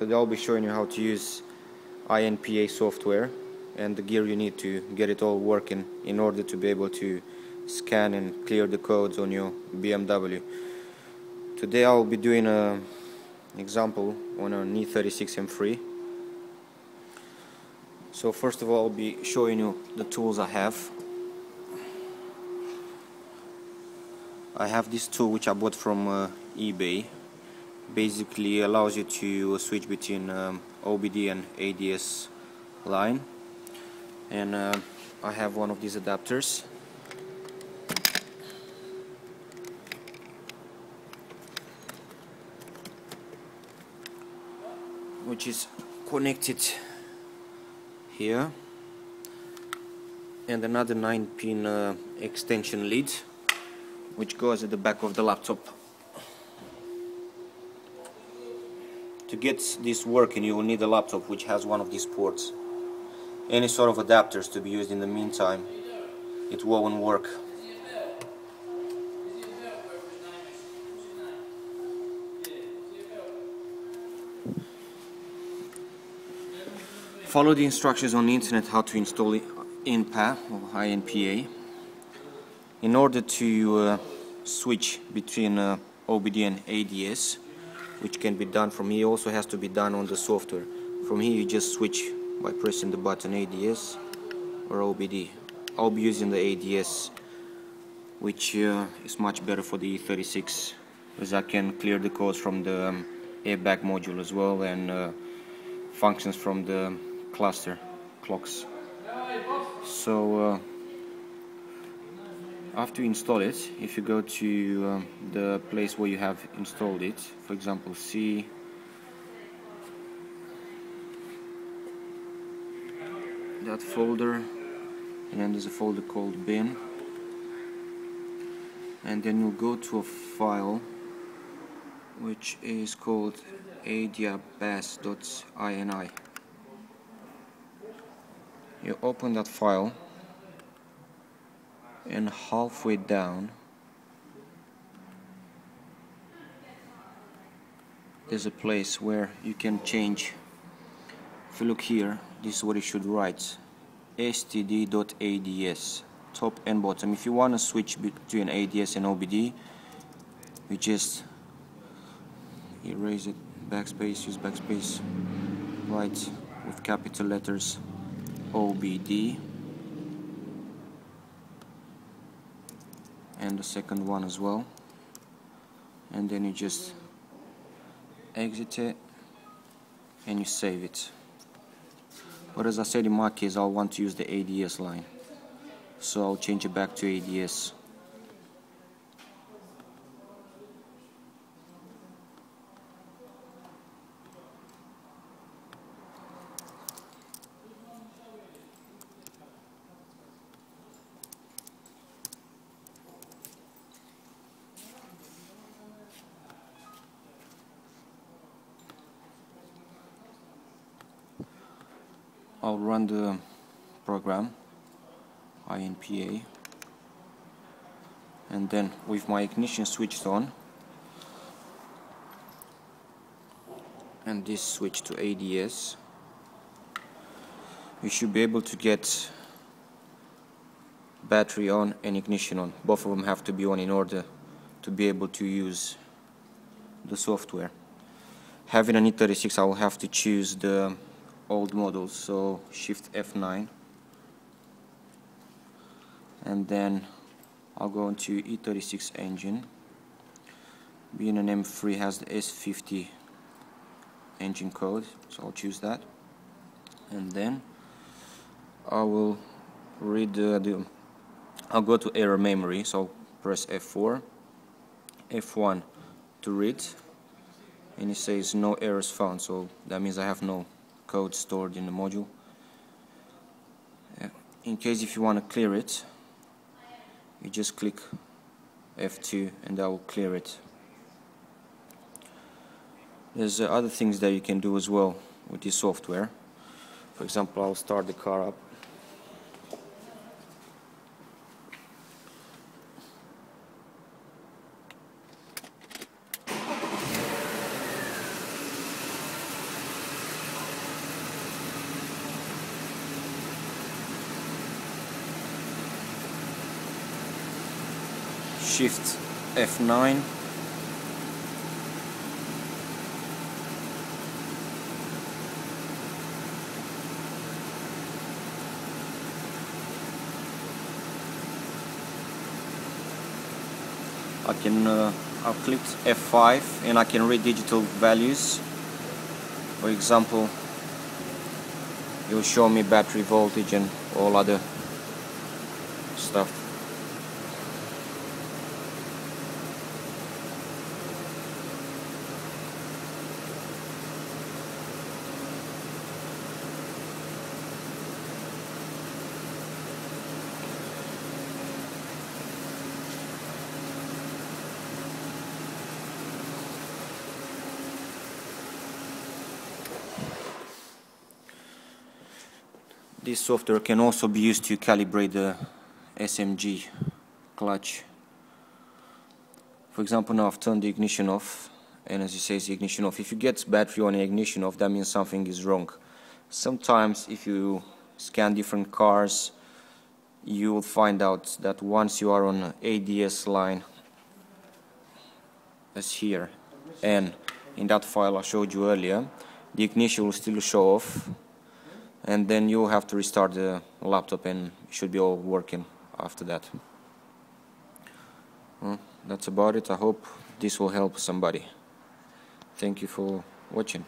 Today I'll be showing you how to use INPA software and the gear you need to get it all working in order to be able to scan and clear the codes on your BMW. Today I'll be doing an example on an E36 M3. So first of all I'll be showing you the tools I have. I have this tool which I bought from uh, eBay basically allows you to switch between um, OBD and ADS line. And uh, I have one of these adapters. Which is connected here. And another 9 pin uh, extension lead which goes at the back of the laptop To get this working you will need a laptop which has one of these ports. Any sort of adapters to be used in the meantime. It won't work. Follow the instructions on the internet how to install INPA or INPA. In order to uh, switch between uh, OBD and ADS, which can be done from here also has to be done on the software. From here you just switch by pressing the button ADS or OBD I'll be using the ADS which uh, is much better for the E36 as I can clear the codes from the um, airbag module as well and uh, functions from the cluster clocks. So uh, after you install it if you go to um, the place where you have installed it for example C that folder and then there's a folder called bin. And then you'll go to a file which is called ediabas.ini you open that file and halfway down there's a place where you can change. If you look here this is what you should write. Std.ads top and bottom. If you want to switch between ADS and OBD you just erase it backspace use backspace write with capital letters OBD and the second one as well. And then you just exit it and you save it. But as I said in my case I'll want to use the ADS line. So I'll change it back to ADS I'll run the program INPA and then with my ignition switched on and this switch to ADS you should be able to get battery on and ignition on. Both of them have to be on in order to be able to use the software. Having an E36 I will have to choose the old models so shift F9 and then I'll go into E36 engine. Being an M3 has the S50 engine code so I'll choose that. And then I will read the, the I'll go to error memory so press F4 F1 to read. And it says no errors found so that means I have no code stored in the module. In case if you want to clear it, you just click F2 and that will clear it. There's uh, other things that you can do as well with this software. For example, I'll start the car up. Shift F9 I can uh, I've clicked F5 and I can read digital values. For example it will show me battery voltage and all other stuff This software can also be used to calibrate the SMG clutch. For example, now I've turned the ignition off, and as it says, the ignition off. If you get battery on ignition off, that means something is wrong. Sometimes, if you scan different cars, you will find out that once you are on ADS line, as here, and in that file I showed you earlier, the ignition will still show off, and then you'll have to restart the laptop and it should be all working after that. Well, that's about it. I hope this will help somebody. Thank you for watching.